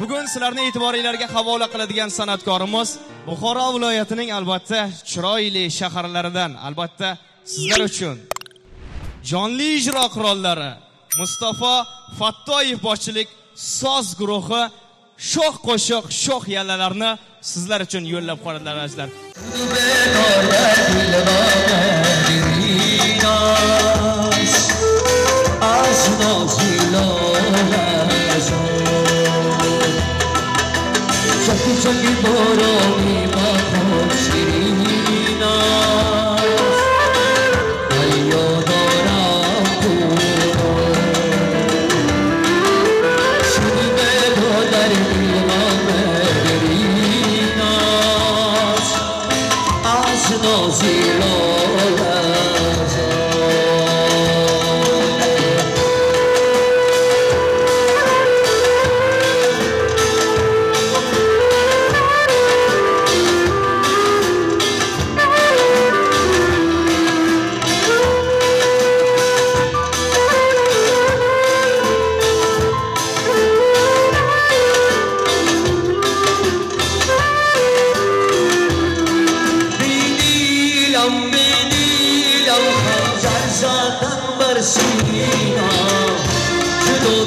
bugun sizlarni e'tiboringlarga havola qiladigan san'atkorimiz buxoro viloyatining albatta chiroyli shaharlaridan albatta sizlar uchun. Jonli ijro qurollari mustafa fattoyev boshchilik soz guruhi sho'x qo'shiq sho'x yallalarni sizlar uchun yo'llab qo'yadilar azizlar. از نازی el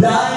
Yeah.